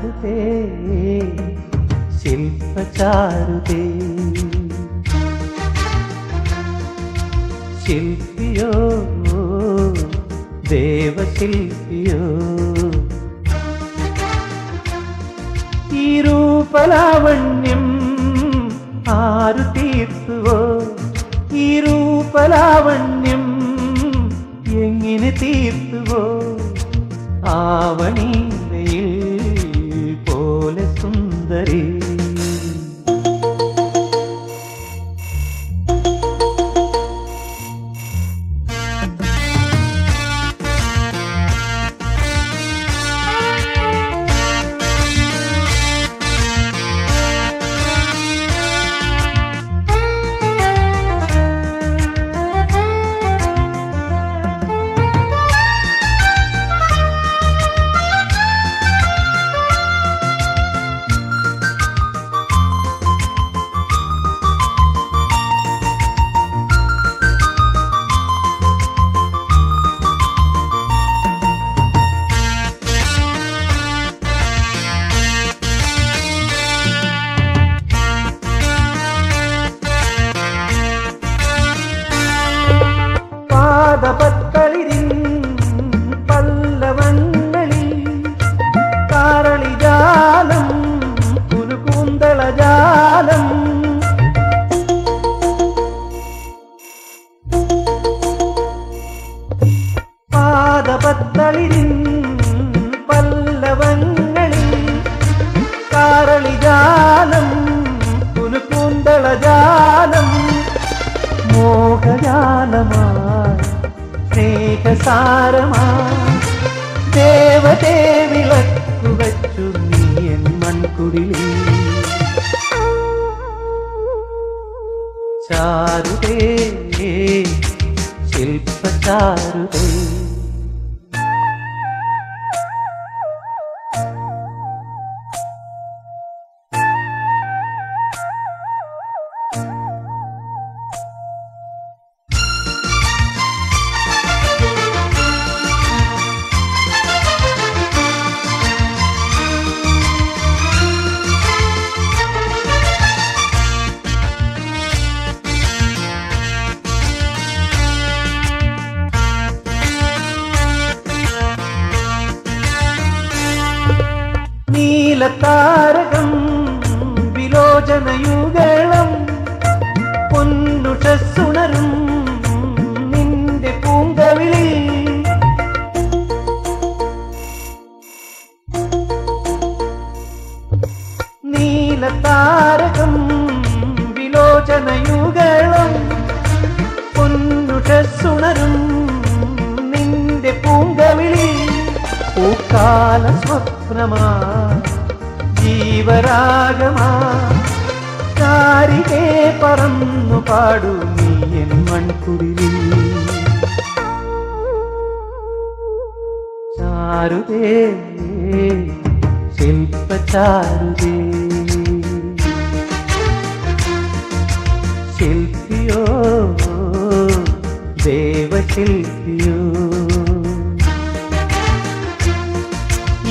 ചാരുതേ ശില്പചാരുതേ. ശില്പിയോ ദേവശില്പിയോ ഈ രൂപലാവണ്യം ആരു തീർത്തുവോ? ഈ രൂപലാവണ്യം എങ്ങനെ തീർത്തുവോ? ആവണീലയിൽ പാദപത്തളിരിൻ പല്ലവങ്ങളിൽ കാരളിജാലം കുലുകൂന്തളജാലം മോഹജാലമായി സ്നേഹസാരമായി ദേവതേ വിളക്കു വച്ചു നീ എൻ മൺകുടിലിൽ ചാരുതേ ശില്പചാരുതേ നീലത്താരകം വിലോചനയുഗളം. പൊന്നുഷസുണരും നിന്റെ പൂങ്കവിളി നീലത്താരകം വിലോചനയുഗളം. പൊന്നുഷസ്സുണരും നിന്റെ പൂങ്കവിളി പൂക്കാല സ്വപ്നമാ ജീവരാഗമാ. കാരികേ പറന്നു പാടു നീ എൻ മൺകുടിലിൽ. ചാരുതേ ശില്പചാരുതേ. ശില്പിയോ ദേവശില്പിയോ.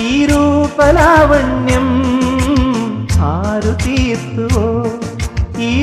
ഈ രൂപലാവണ്യം ആരു തീർത്തുവോ ഈ